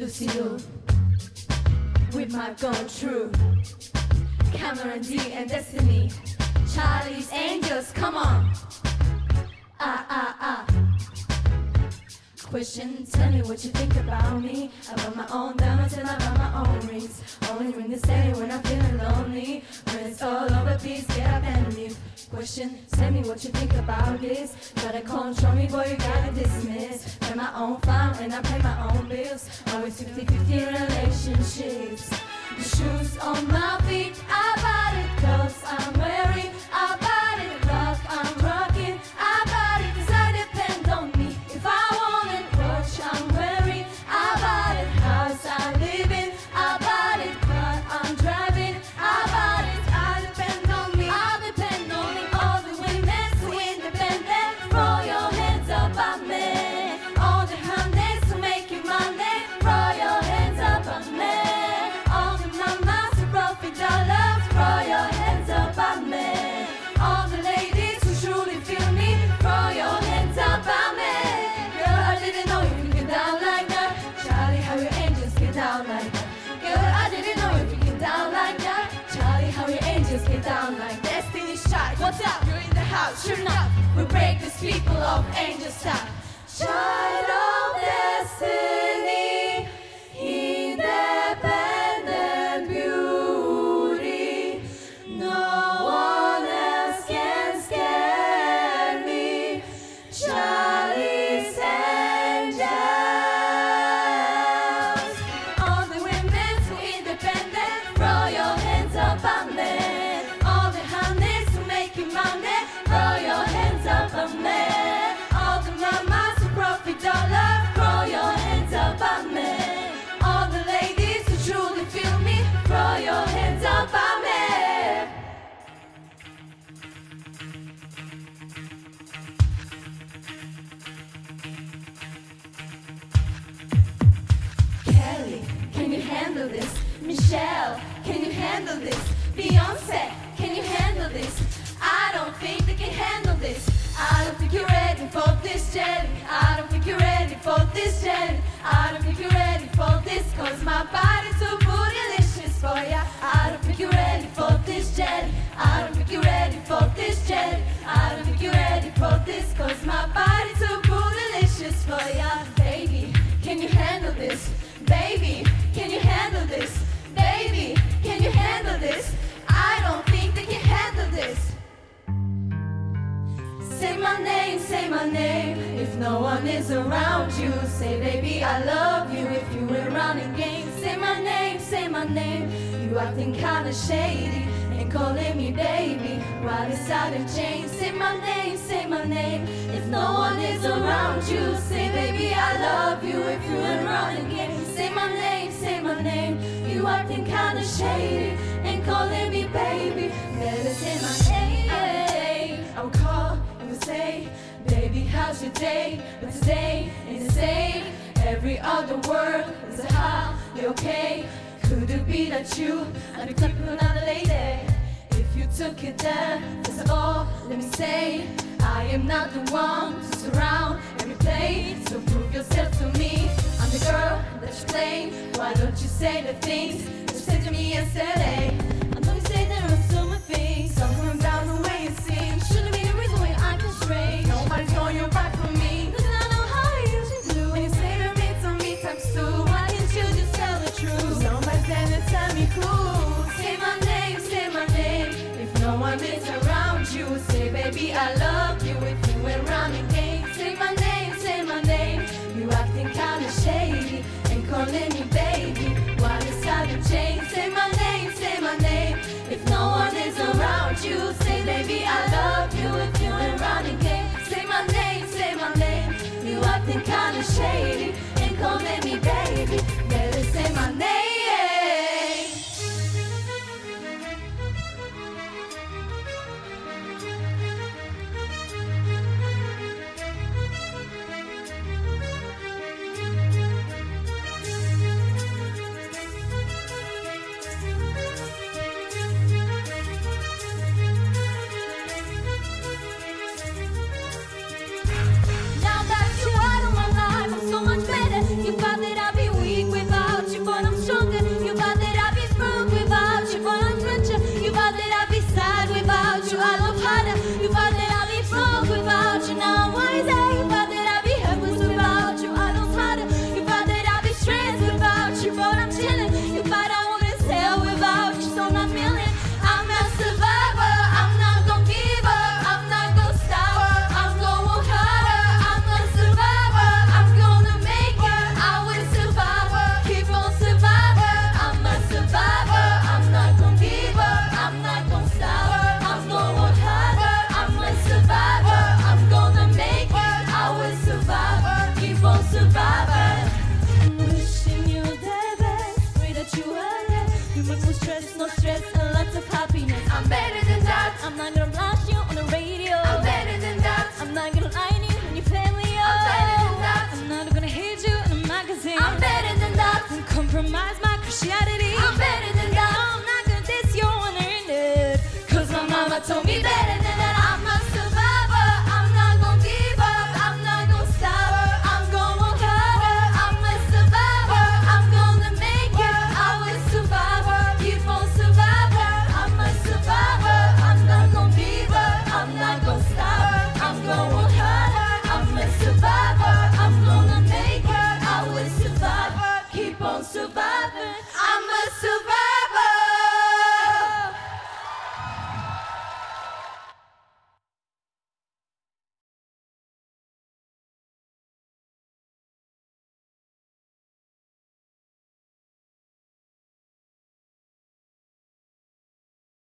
Lucy Liu with my gun Drew. Cameron D and Destiny, Charlie's Angels, come on. Ah ah ah. Question, tell me what you think about me. About my own diamonds and I about my own rings. Only ring the steady when I'm feeling lonely. Question, tell me what you think about this. Try to control me, boy, you gotta dismiss. Pay my own fun and I pay my own bills. Always 50-50 relationships. The shoes on my feet, I bought it cause I'm house, sure enough. We break the people of angel style. Child of destiny, handle this? Michelle, can you handle this? Beyonce, can you handle this? This. Say my name, say my name. If no one is around you, say baby I love you. If you were running games, say my name, say my name. You acting kinda shady and calling me baby. Why sudden change? Say my name, say my name. If no one is around you, say baby I love you. If you were running games, say my name, say my name. You acting kinda shady and calling me baby. Your? But today ain't the same. Every other word is a how, you okay? Could it be that you are the clip of another lady? If you took it first of all, let me say, I am not the one to surround every play. So prove yourself to me. I'm the girl that you claim. Why don't you say the things you said to me yesterday? Say my name, say my name. If no one is around you, say baby I love you. If you say my name, say my name. You acting kinda shady and calling me baby. Say my name, say my name. If no one is around you, say baby I love you. If you say my name, say my name. You acting kinda shady and calling me baby. losing. I'm better than nothing. Compromise my Christianity. I'm better than